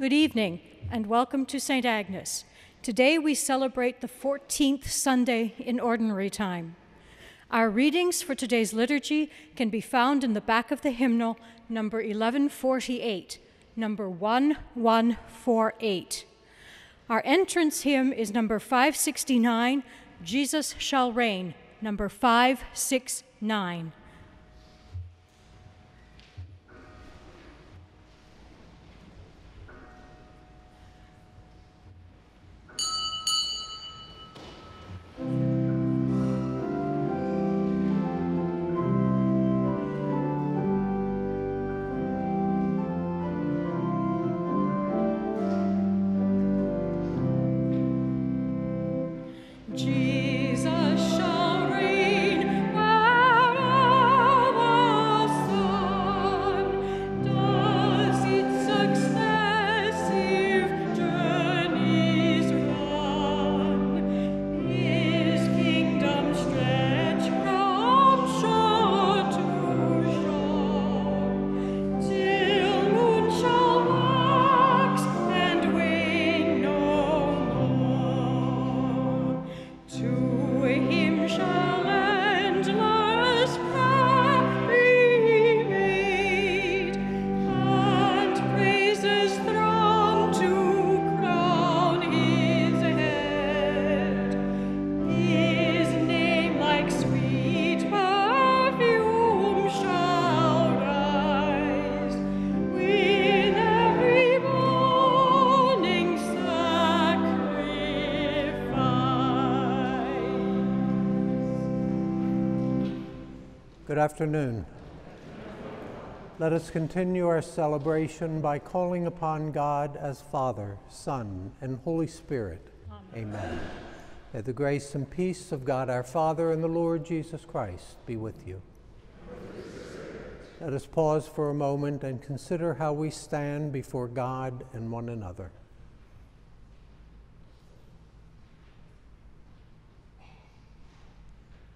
Good evening and welcome to St. Agnes. Today we celebrate the 14th Sunday in Ordinary Time. Our readings for today's liturgy can be found in the back of the hymnal, number 1148, number 1148. Our entrance hymn is number 569, Jesus Shall Reign, number 569. Afternoon. Let us continue our celebration by calling upon God as Father, Son, and Holy Spirit. Amen. Amen. May the grace and peace of God our Father and the Lord Jesus Christ be with you. Let us pause for a moment and consider how we stand before God and one another.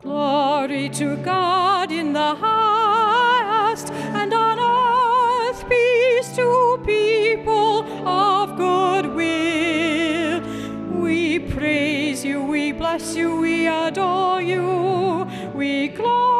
Glory to God in the highest, and on earth peace to people of good will. We praise you, we bless you, we adore you, we glorify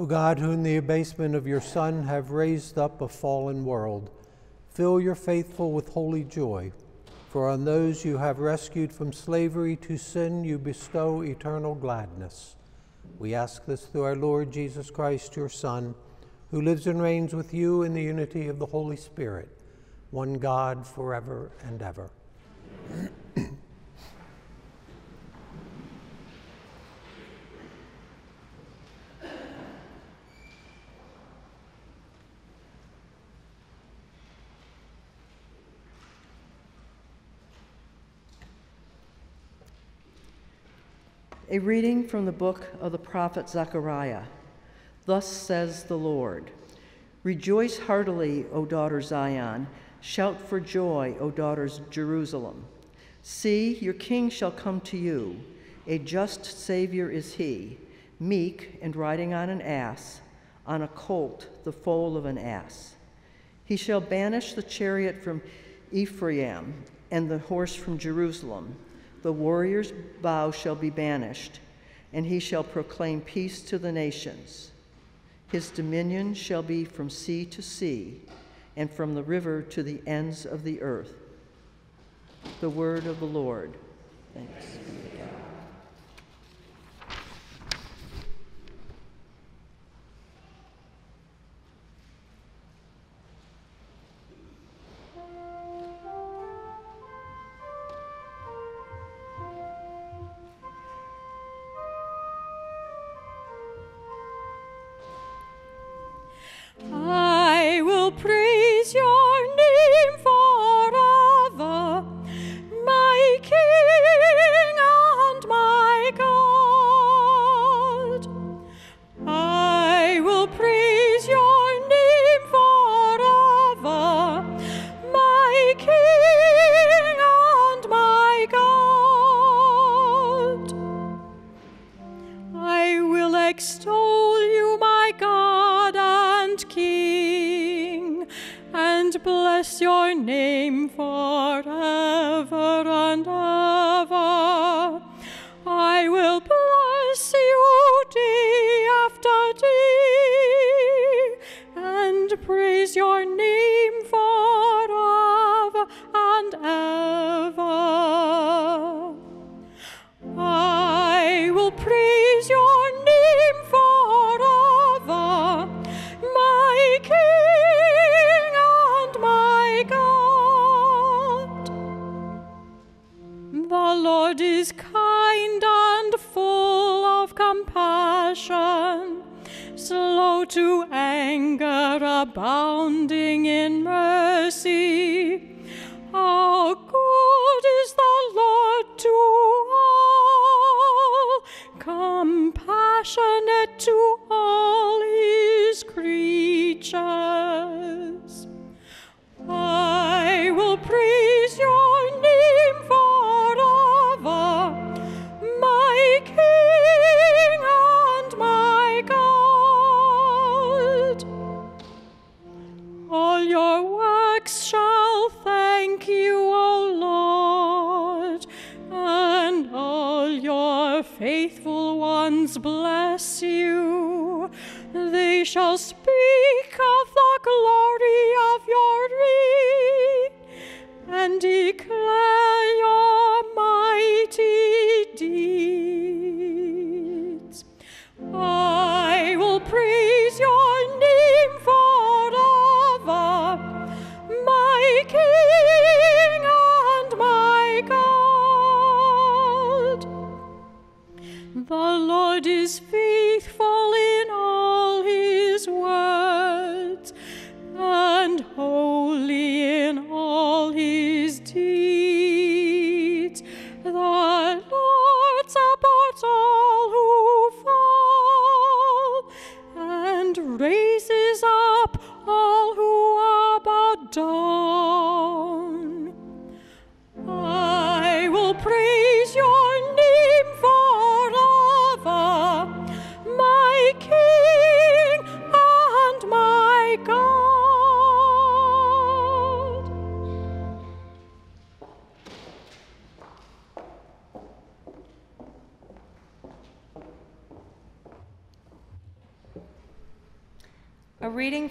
O God, who in the abasement of your Son have raised up a fallen world, fill your faithful with holy joy. For on those you have rescued from slavery to sin, you bestow eternal gladness. We ask this through our Lord Jesus Christ, your Son, who lives and reigns with you in the unity of the Holy Spirit, one God forever and ever. A reading from the book of the prophet Zechariah. Thus says the Lord Rejoice heartily, O daughter Zion. Shout for joy, O daughters Jerusalem. See, your king shall come to you. A just Savior is he, meek and riding on an ass, on a colt, the foal of an ass. He shall banish the chariot from Ephraim and the horse from Jerusalem the warrior's bow shall be banished, and he shall proclaim peace to the nations. His dominion shall be from sea to sea, and from the river to the ends of the earth. The word of the Lord. Thanks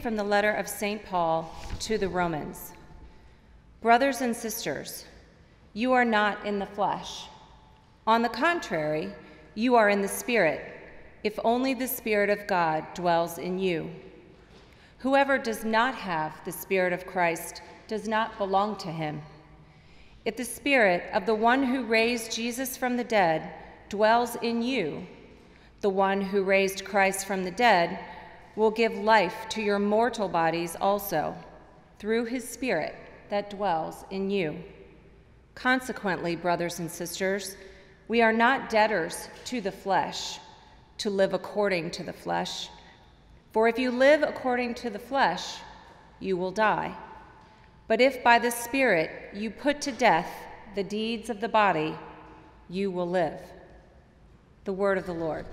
from the letter of St. Paul to the Romans. Brothers and sisters, you are not in the flesh. On the contrary, you are in the Spirit, if only the Spirit of God dwells in you. Whoever does not have the Spirit of Christ does not belong to him. If the Spirit of the one who raised Jesus from the dead dwells in you, the one who raised Christ from the dead will give life to your mortal bodies also, through his Spirit that dwells in you. Consequently, brothers and sisters, we are not debtors to the flesh to live according to the flesh. For if you live according to the flesh, you will die. But if by the Spirit you put to death the deeds of the body, you will live. The word of the Lord.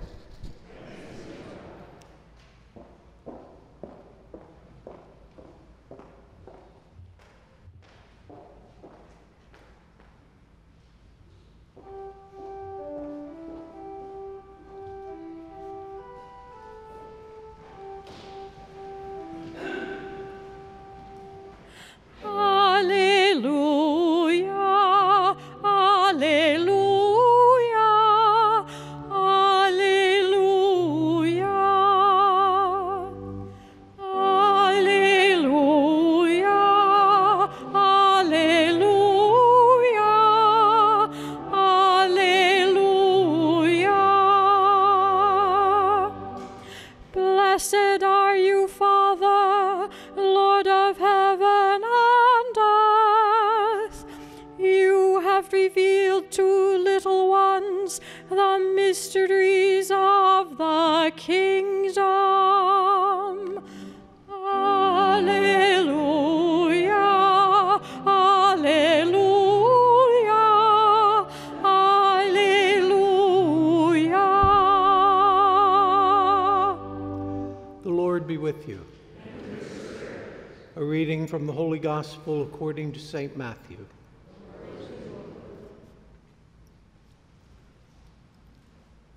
According to St. Matthew.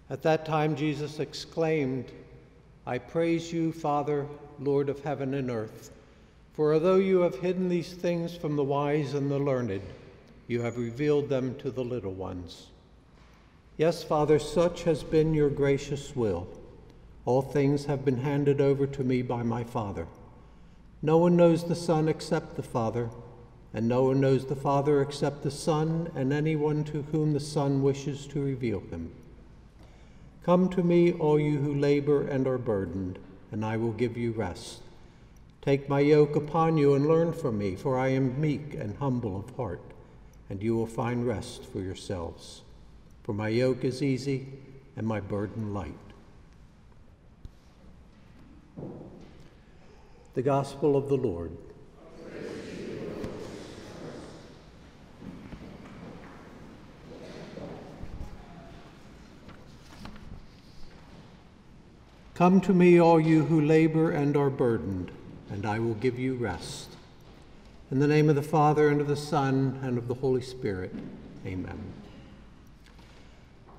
At that time, Jesus exclaimed, I praise you, Father, Lord of heaven and earth, for although you have hidden these things from the wise and the learned, you have revealed them to the little ones. Yes, Father, such has been your gracious will. All things have been handed over to me by my Father. No one knows the Son except the Father, and no one knows the Father except the Son and anyone to whom the Son wishes to reveal him. Come to me, all you who labor and are burdened, and I will give you rest. Take my yoke upon you and learn from me, for I am meek and humble of heart, and you will find rest for yourselves. For my yoke is easy and my burden light. The Gospel of the Lord. Come to me, all you who labor and are burdened, and I will give you rest. In the name of the Father, and of the Son, and of the Holy Spirit. Amen.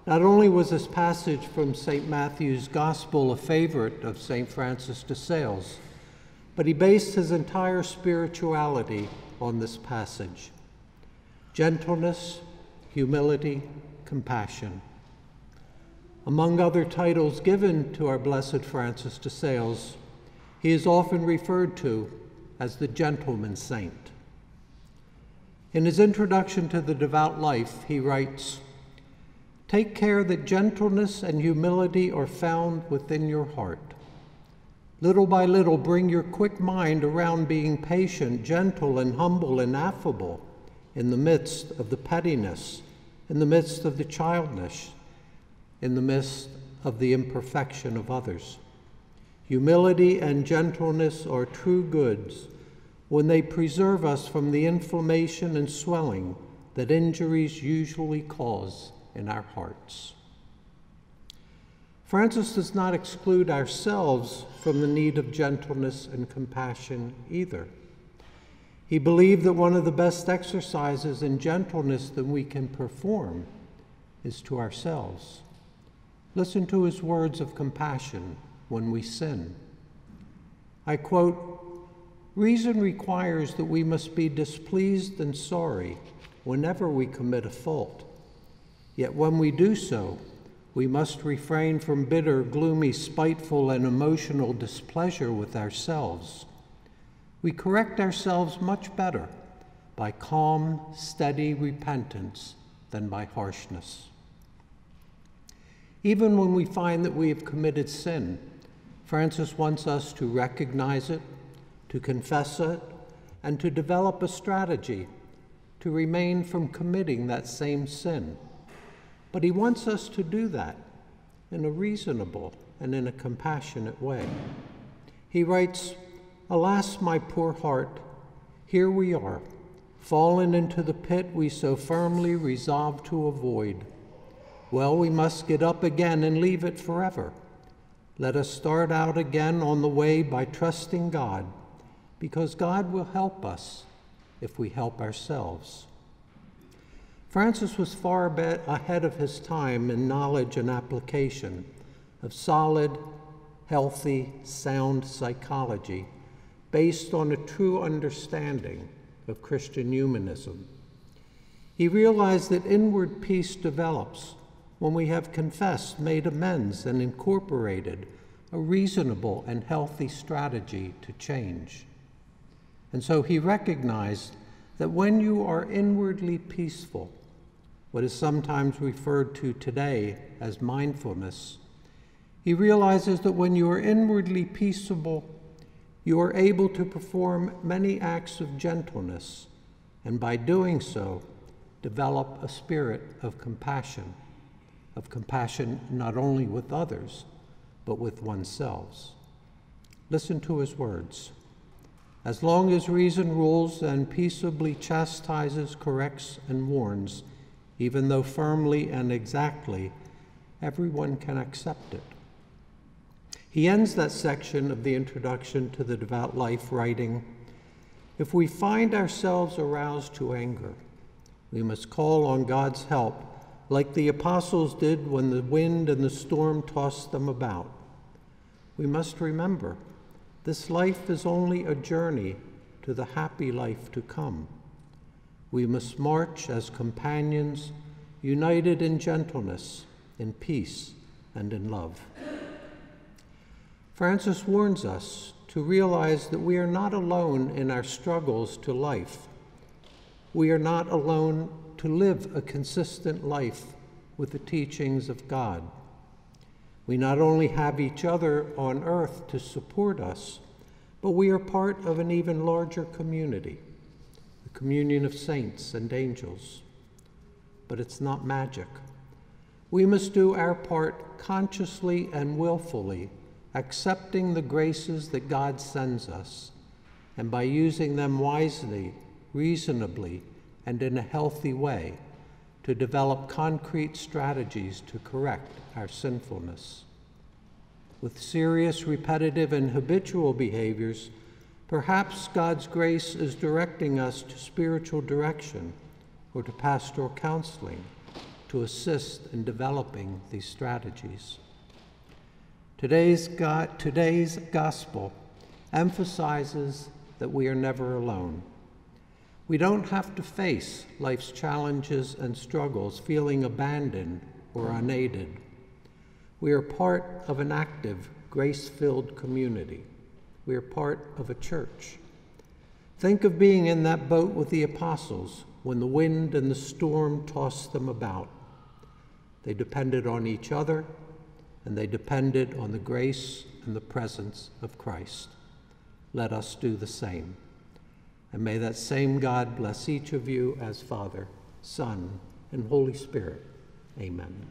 Not only was this passage from St. Matthew's Gospel a favorite of St. Francis de Sales, but he based his entire spirituality on this passage gentleness, humility, compassion. Among other titles given to our Blessed Francis de Sales, he is often referred to as the gentleman saint. In his introduction to the devout life, he writes Take care that gentleness and humility are found within your heart. Little by little, bring your quick mind around being patient, gentle, and humble and affable in the midst of the pettiness, in the midst of the childish, in the midst of the imperfection of others. Humility and gentleness are true goods when they preserve us from the inflammation and swelling that injuries usually cause in our hearts. Francis does not exclude ourselves from the need of gentleness and compassion either. He believed that one of the best exercises in gentleness that we can perform is to ourselves. Listen to his words of compassion when we sin. I quote, Reason requires that we must be displeased and sorry whenever we commit a fault. Yet when we do so, we must refrain from bitter, gloomy, spiteful, and emotional displeasure with ourselves. We correct ourselves much better by calm, steady repentance than by harshness. Even when we find that we have committed sin, Francis wants us to recognize it, to confess it, and to develop a strategy to remain from committing that same sin. But he wants us to do that in a reasonable and in a compassionate way. He writes, Alas, my poor heart, here we are, fallen into the pit we so firmly resolved to avoid. Well, we must get up again and leave it forever. Let us start out again on the way by trusting God, because God will help us if we help ourselves. Francis was far ahead of his time in knowledge and application of solid, healthy, sound psychology based on a true understanding of Christian humanism. He realized that inward peace develops when we have confessed, made amends, and incorporated a reasonable and healthy strategy to change. And so he recognized that when you are inwardly peaceful, what is sometimes referred to today as mindfulness, he realizes that when you are inwardly peaceable, you are able to perform many acts of gentleness, and by doing so, develop a spirit of compassion, of compassion not only with others, but with oneself. Listen to his words. As long as reason rules and peaceably chastises, corrects, and warns, even though firmly and exactly, everyone can accept it. He ends that section of the introduction to the devout life writing If we find ourselves aroused to anger, we must call on God's help, like the apostles did when the wind and the storm tossed them about. We must remember this life is only a journey to the happy life to come. We must march as companions, united in gentleness, in peace, and in love. Francis warns us to realize that we are not alone in our struggles to life. We are not alone to live a consistent life with the teachings of God. We not only have each other on earth to support us, but we are part of an even larger community the communion of saints and angels. But it's not magic. We must do our part consciously and willfully, accepting the graces that God sends us, and by using them wisely, reasonably, and in a healthy way to develop concrete strategies to correct our sinfulness. With serious, repetitive, and habitual behaviors, Perhaps God's grace is directing us to spiritual direction or to pastoral counseling to assist in developing these strategies. Today's, God, today's gospel emphasizes that we are never alone. We don't have to face life's challenges and struggles feeling abandoned or unaided. We are part of an active, grace filled community. We are part of a church. Think of being in that boat with the apostles when the wind and the storm tossed them about. They depended on each other and they depended on the grace and the presence of Christ. Let us do the same. And may that same God bless each of you as Father, Son, and Holy Spirit. Amen.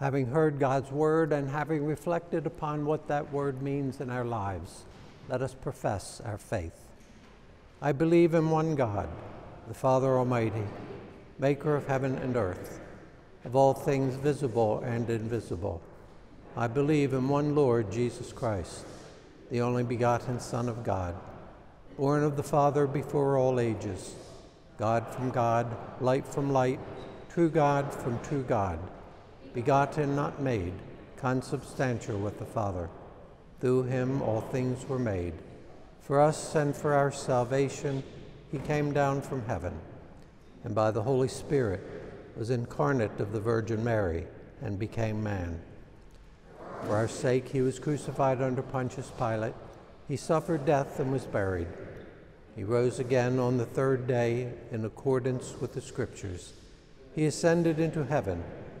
Having heard God's word and having reflected upon what that word means in our lives, let us profess our faith. I believe in one God, the Father Almighty, maker of heaven and earth, of all things visible and invisible. I believe in one Lord, Jesus Christ, the only begotten Son of God, born of the Father before all ages, God from God, light from light, true God from true God, begotten, not made, consubstantial with the Father. Through him all things were made. For us and for our salvation, he came down from heaven, and by the Holy Spirit was incarnate of the Virgin Mary and became man. For our sake, he was crucified under Pontius Pilate. He suffered death and was buried. He rose again on the third day in accordance with the Scriptures. He ascended into heaven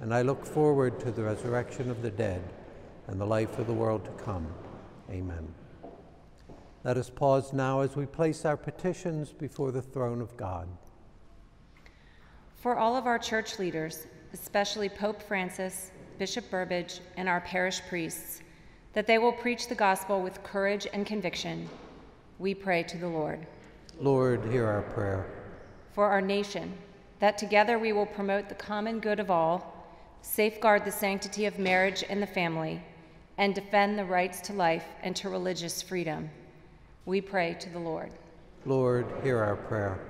and I look forward to the resurrection of the dead and the life of the world to come. Amen. Let us pause now as we place our petitions before the throne of God. For all of our church leaders, especially Pope Francis, Bishop Burbidge, and our parish priests, that they will preach the gospel with courage and conviction, we pray to the Lord. Lord, hear our prayer. For our nation, that together we will promote the common good of all safeguard the sanctity of marriage and the family, and defend the rights to life and to religious freedom. We pray to the Lord. Lord, hear our prayer.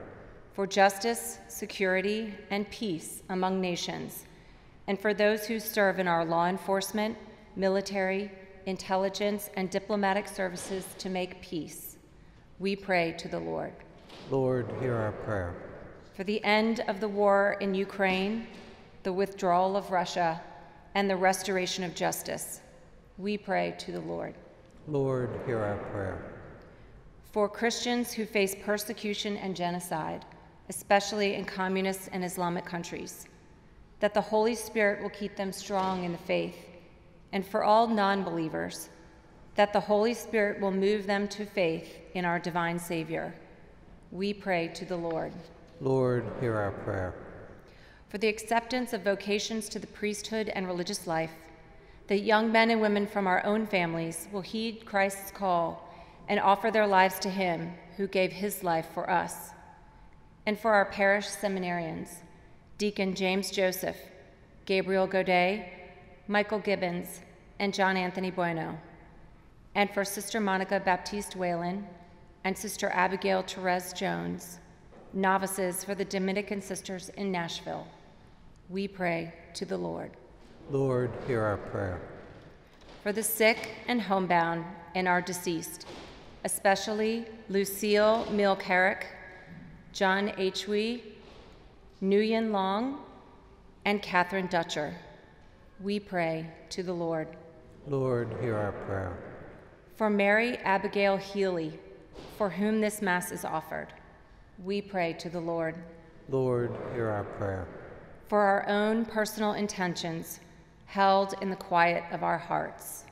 For justice, security, and peace among nations, and for those who serve in our law enforcement, military, intelligence, and diplomatic services to make peace, we pray to the Lord. Lord, hear our prayer. For the end of the war in Ukraine, the withdrawal of Russia, and the restoration of justice. We pray to the Lord. Lord, hear our prayer. For Christians who face persecution and genocide, especially in communist and Islamic countries, that the Holy Spirit will keep them strong in the faith, and for all non believers, that the Holy Spirit will move them to faith in our divine Savior. We pray to the Lord. Lord, hear our prayer for the acceptance of vocations to the priesthood and religious life, that young men and women from our own families will heed Christ's call and offer their lives to Him who gave His life for us. And for our parish seminarians, Deacon James Joseph, Gabriel Godet, Michael Gibbons, and John Anthony Bueno. And for Sister Monica Baptiste Whalen and Sister Abigail Therese Jones, novices for the Dominican Sisters in Nashville we pray to the Lord. Lord, hear our prayer. For the sick and homebound and our deceased, especially Lucille Milcarrick, John H. Wee, Nguyen Long, and Catherine Dutcher, we pray to the Lord. Lord, hear our prayer. For Mary Abigail Healy, for whom this Mass is offered, we pray to the Lord. Lord, hear our prayer for our own personal intentions held in the quiet of our hearts.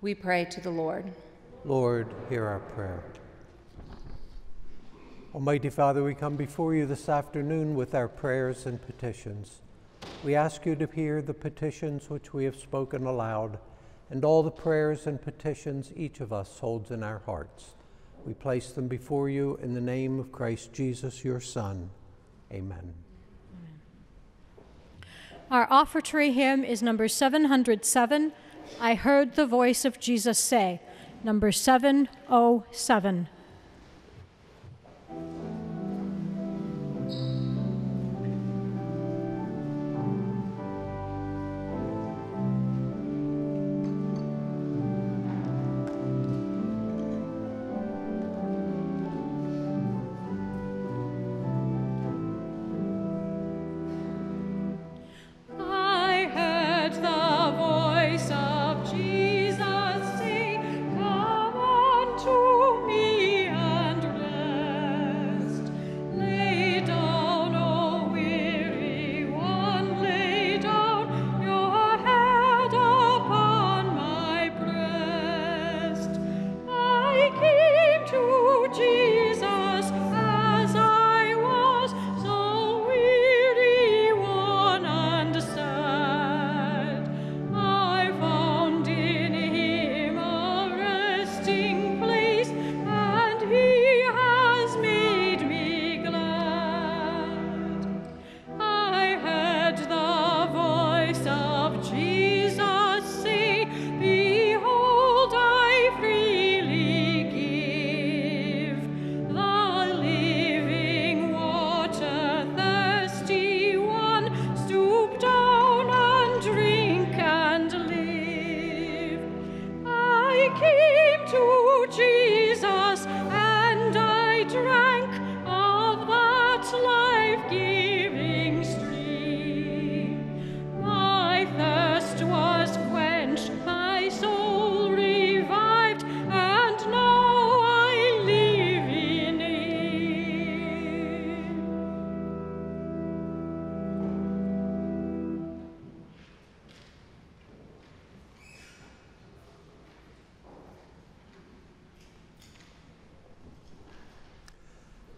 We pray to the Lord. Lord, hear our prayer. Almighty Father, we come before you this afternoon with our prayers and petitions. We ask you to hear the petitions which we have spoken aloud and all the prayers and petitions each of us holds in our hearts. We place them before you in the name of Christ Jesus, your Son. Amen. Our offertory hymn is number 707. I heard the voice of Jesus say, number 707.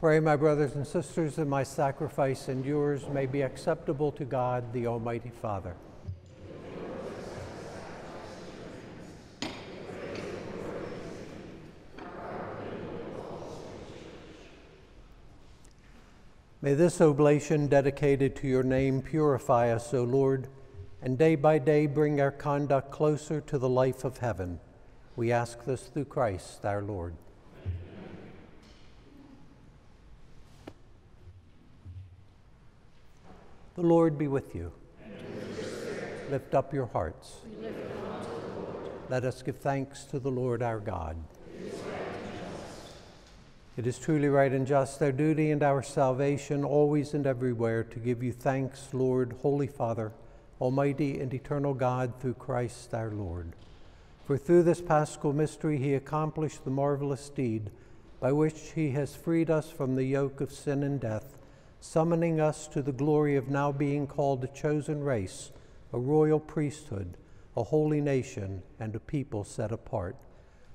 Pray, my brothers and sisters, that my sacrifice and yours may be acceptable to God, the Almighty Father. May this oblation dedicated to your name purify us, O Lord, and day by day bring our conduct closer to the life of heaven. We ask this through Christ our Lord. The Lord be with you. Lift up your hearts. Let us give thanks to the Lord our God. It is truly right and just, our duty and our salvation, always and everywhere, to give you thanks, Lord, Holy Father, Almighty and eternal God, through Christ our Lord. For through this paschal mystery he accomplished the marvelous deed by which he has freed us from the yoke of sin and death summoning us to the glory of now being called a chosen race, a royal priesthood, a holy nation, and a people set apart,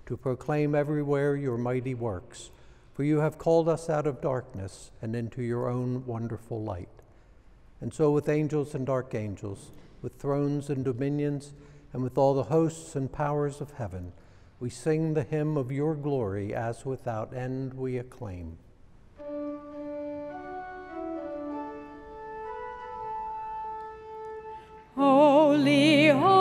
to proclaim everywhere your mighty works. For you have called us out of darkness and into your own wonderful light. And so, with angels and archangels, with thrones and dominions, and with all the hosts and powers of heaven, we sing the hymn of your glory as without end we acclaim. Holy, holy,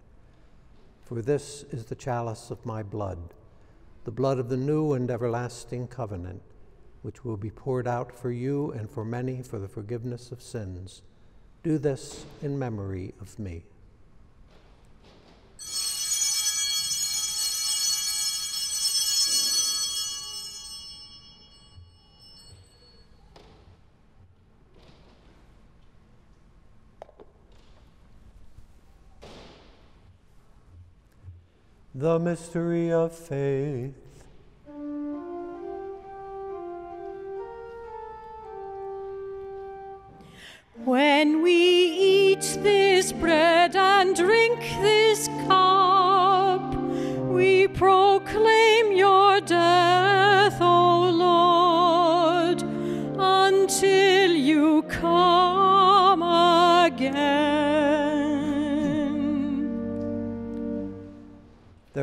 For this is the chalice of my blood, the blood of the new and everlasting covenant, which will be poured out for you and for many for the forgiveness of sins. Do this in memory of me. The mystery of faith. When we eat this bread and drink this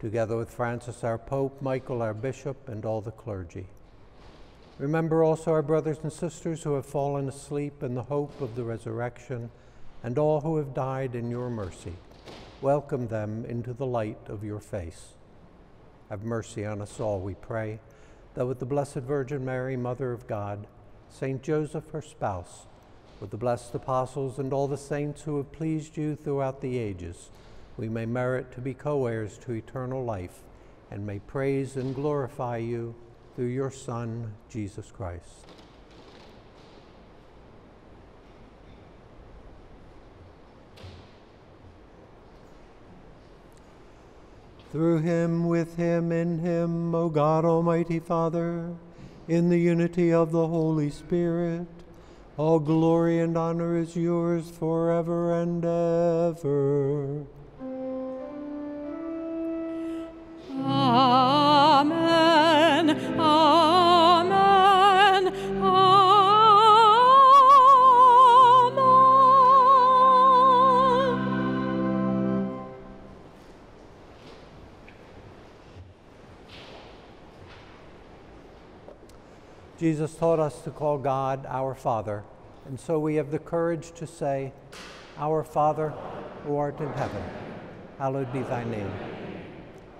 together with Francis our Pope, Michael our Bishop, and all the clergy. Remember also our brothers and sisters who have fallen asleep in the hope of the resurrection, and all who have died in your mercy. Welcome them into the light of your face. Have mercy on us all, we pray, that with the Blessed Virgin Mary, Mother of God, Saint Joseph, her spouse, with the blessed apostles and all the saints who have pleased you throughout the ages, we may merit to be co heirs to eternal life and may praise and glorify you through your Son, Jesus Christ. Through him, with him, in him, O God Almighty Father, in the unity of the Holy Spirit, all glory and honor is yours forever and ever. Jesus taught us to call God our Father, and so we have the courage to say, Our Father, who art in heaven, hallowed be thy name.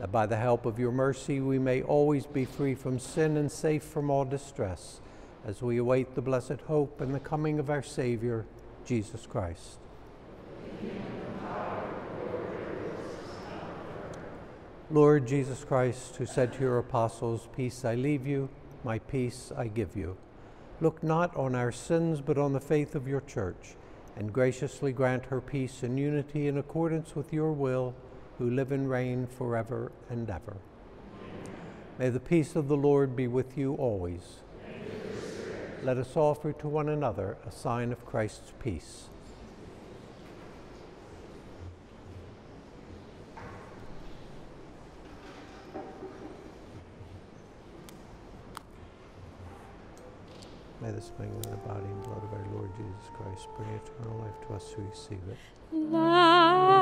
that by the help of your mercy we may always be free from sin and safe from all distress, as we await the blessed hope and the coming of our Savior, Jesus Christ. Lord Jesus Christ, who said to your apostles, Peace I leave you, my peace I give you. Look not on our sins, but on the faith of your church, and graciously grant her peace and unity in accordance with your will, who live and reign forever and ever. May the peace of the Lord be with you always. Let us offer to one another a sign of Christ's peace. May the sprinkling of the body and blood of our Lord Jesus Christ bring eternal life to us who receive it. Lamb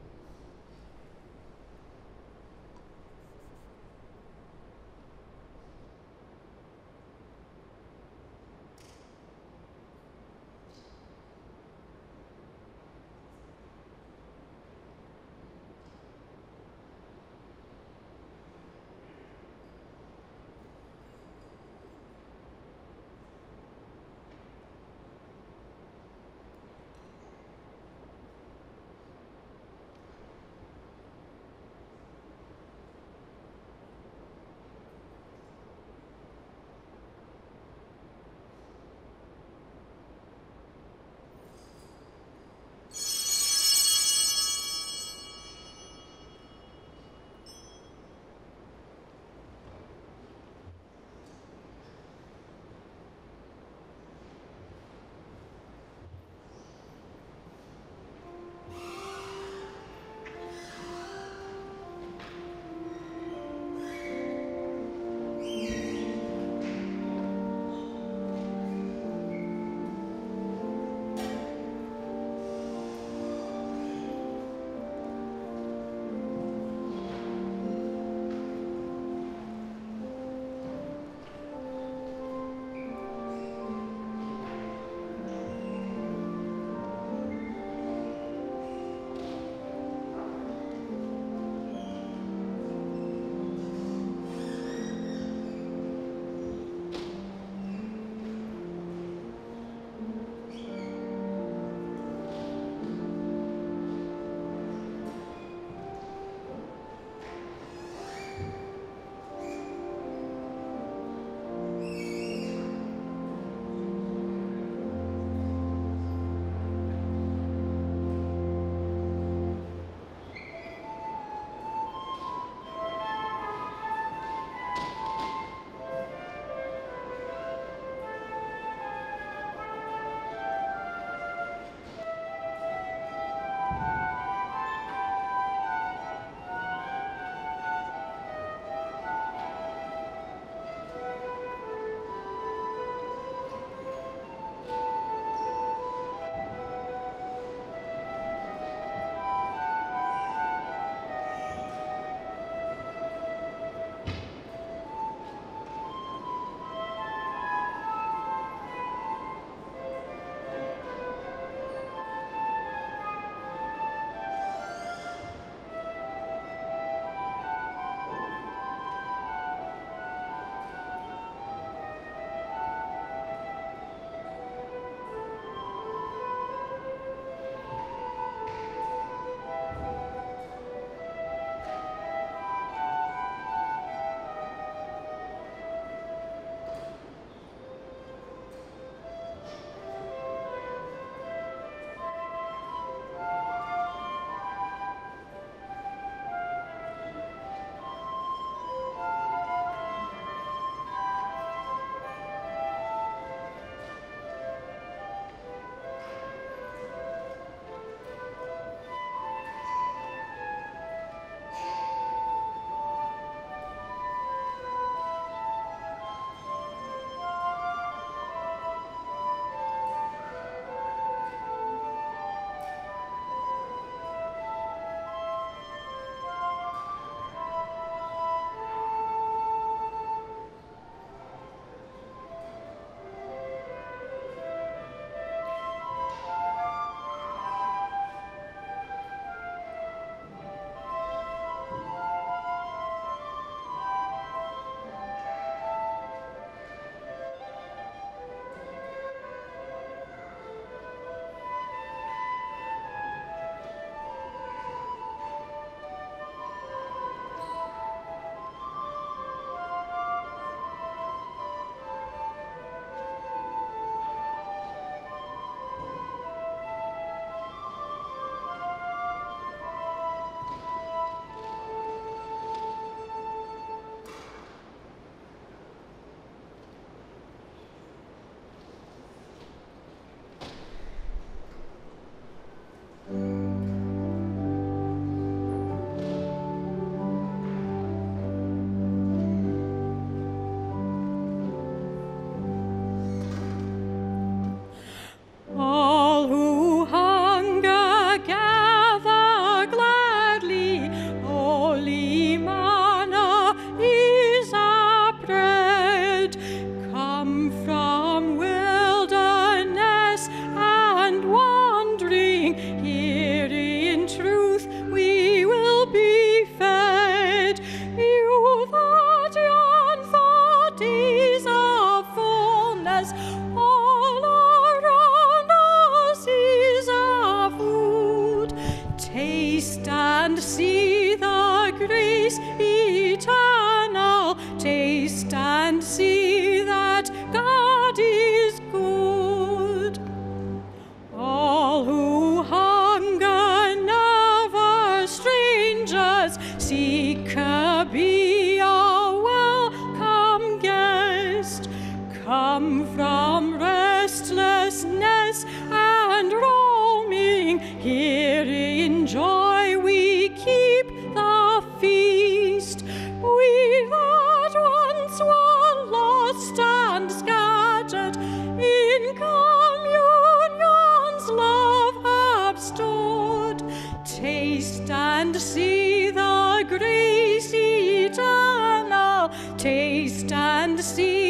Taste and see the grace eternal. Taste and see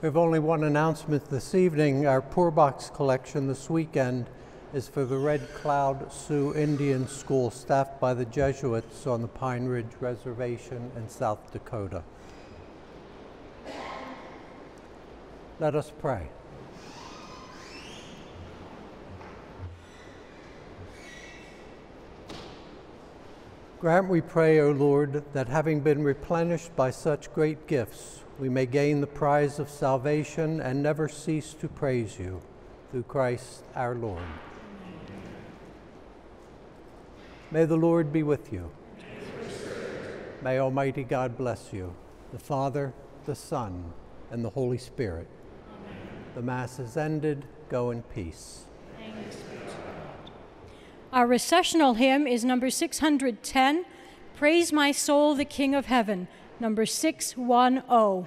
We have only one announcement this evening. Our Poor Box collection this weekend is for the Red Cloud Sioux Indian School staffed by the Jesuits on the Pine Ridge Reservation in South Dakota. Let us pray. Grant, we pray, O Lord, that having been replenished by such great gifts, we may gain the prize of salvation and never cease to praise you. Through Christ our Lord. May the Lord be with you. May Almighty God bless you, the Father, the Son, and the Holy Spirit. The Mass is ended. Go in peace. Our recessional hymn is number 610, Praise My Soul, the King of Heaven, number 610.